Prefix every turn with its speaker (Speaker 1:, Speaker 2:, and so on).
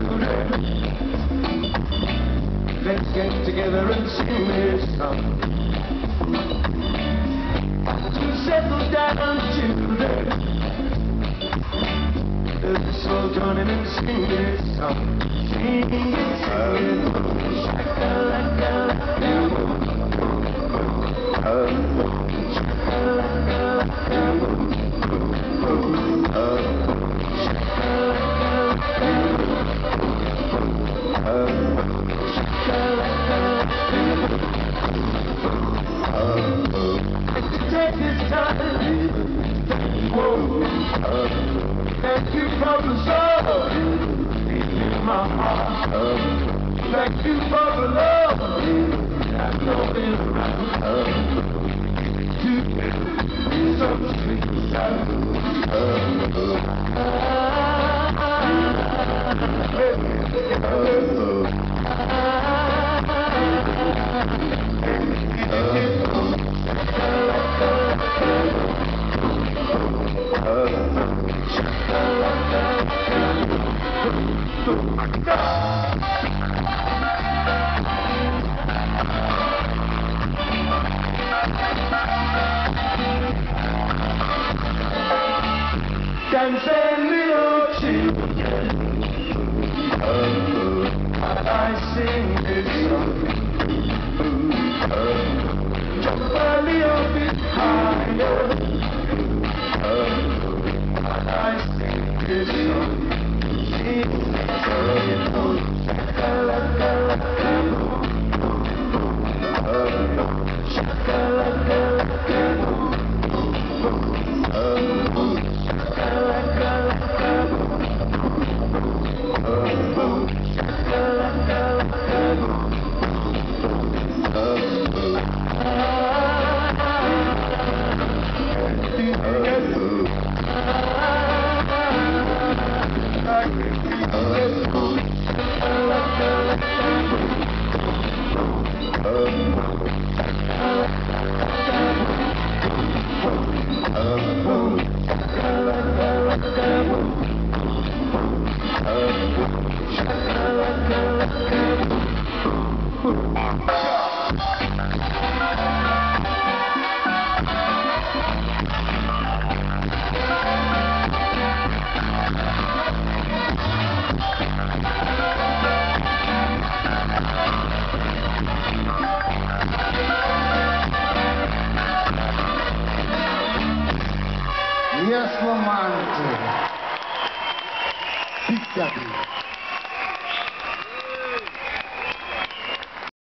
Speaker 1: children. Let's get together and sing this song. To settle down, children. Let's all join in and sing this song. Sing it, sing it. Thank you for the soul in my heart. Thank you for the love I know is around. To so sweet. Dancing little children. I sing this song. Jump a bit higher. Oh.
Speaker 2: Yes, Lamont. Big Daddy.